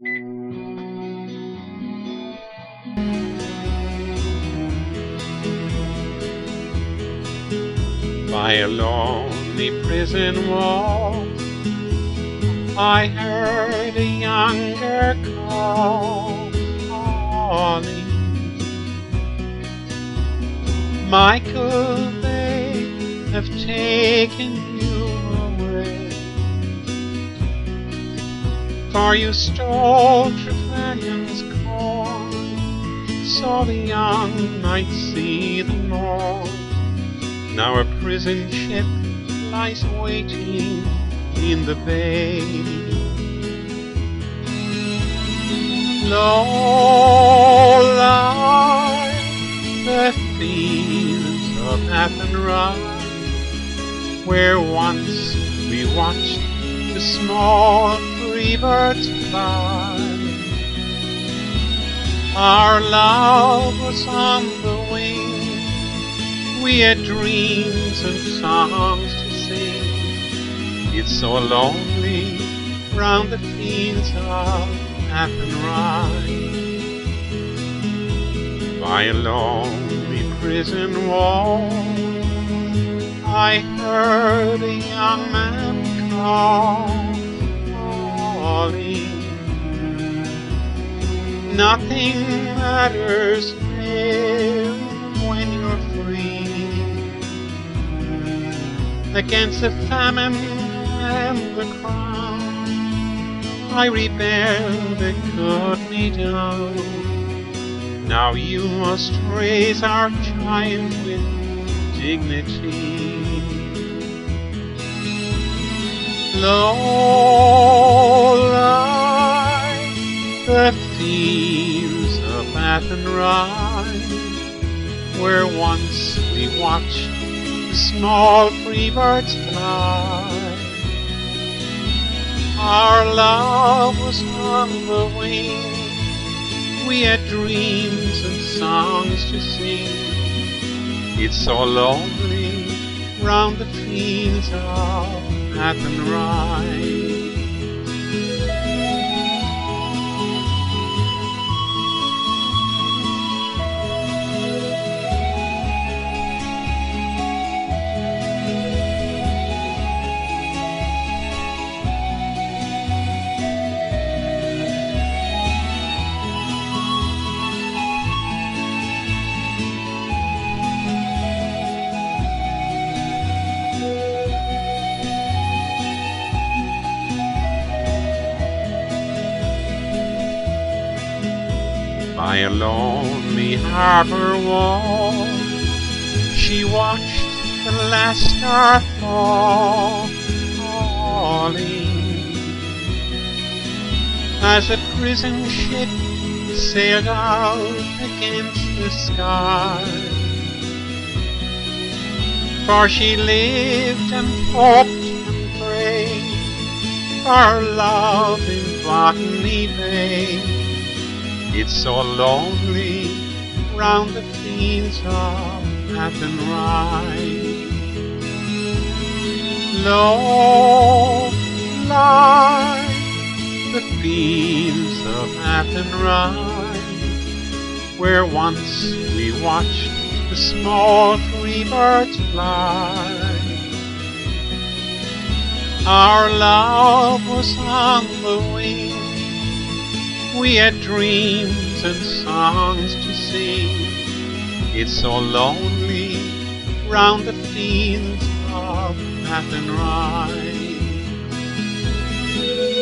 By a lonely prison wall, I heard a younger call, calling. Michael, they have taken for you stole Trevelyan's corn, so the young might see the morn. Now a prison ship lies waiting in the bay. Low lie the fields of Athenry, where once we watched the small free birds fly. Our love was on the wing we had dreams and songs to sing. It's so lonely round the fields of Athenry. By a lonely prison wall, I heard a young man call. Nothing matters when you're free against the famine and the crown. I rebelled and cut me down. Now you must raise our child with dignity. Low lie the fields of Athenry, where once we watched the small free birds fly. Our love was on the wing. We had dreams and songs to sing. It's so lonely round the fields of Athenry. By a lonely harbor wall. She watched the last star fall, falling as a prison ship sailed out against the sky. For she lived and hoped and prayed for love in Botany Bay. It's so lonely round the fields of Athenry. Low lie the fields of Athenry, where once we watched the small free birds fly. Our love was on the wing we had dreams and songs to sing. It's so lonely round the fields of Athenry. and.